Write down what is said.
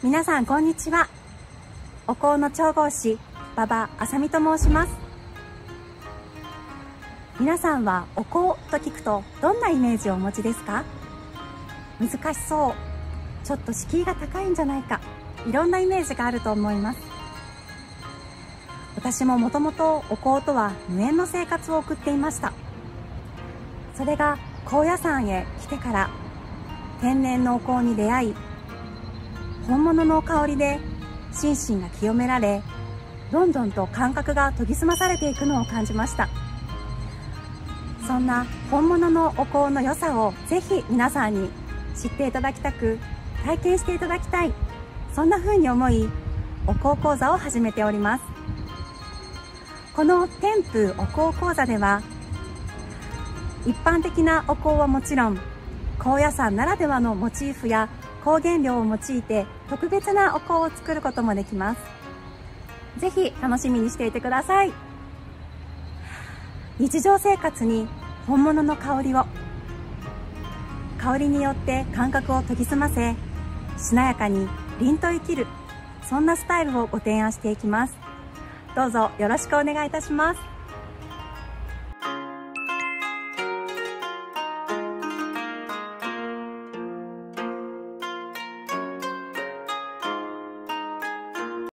皆さんこんにちは。お香の調合師馬場あさみと申します。皆さんはお香と聞くとどんなイメージをお持ちですか？難しそう。ちょっと敷居が高いんじゃないか。いろんなイメージがあると思います。私ももともとお香とは無縁の生活を送っていました。それが高野山へ来てから天然のお香に出会い本物の香りで心身が清められどんどんと感覚が研ぎ澄まされていくのを感じました。そんな本物のお香の良さをぜひ皆さんに知っていただきたく体験していただきたいそんな風に思いお香講座を始めております。この天風お香講座では一般的なお香はもちろん高野山ならではのモチーフや光原料を用いて特別なお香を作ることもできます。ぜひ楽しみにしていてください。日常生活に本物の香りを香りによって感覚を研ぎ澄ませしなやかに凛と生きるそんなスタイルをご提案していきます。どうぞよろしくお願いいたします。